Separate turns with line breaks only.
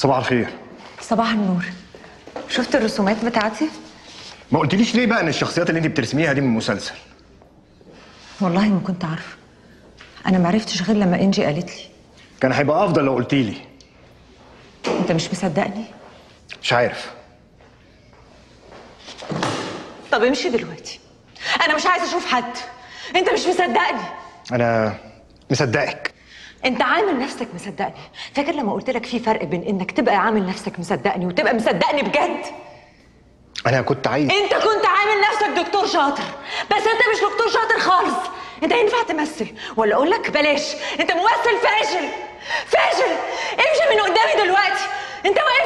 صباح الخير.
صباح النور. شفت الرسومات بتاعتي؟
ما قلتليش ليه بقى إن الشخصيات اللي انت بترسميها دي من مسلسل
والله ما كنت عارفة. أنا ما عرفتش غير لما إنجي قالت لي.
كان هيبقى أفضل لو قلتيلي
أنت مش مصدقني؟
مش عارف.
طب امشي دلوقتي. أنا مش عايزة أشوف حد. أنت مش مصدقني.
أنا مصدقك.
انت عامل نفسك مصدقني. فاكر لما قلت لك في فرق بين انك تبقى عامل نفسك مصدقني وتبقى مصدقني بجد؟
أنا كنت عايز
انت كنت عامل نفسك دكتور شاطر. بس انت مش دكتور شاطر خالص. انت ينفع تمثل؟ ولا أقول لك بلاش. انت ممثل فاشل. فاشل. امشي من قدامي دلوقتي. انت واقف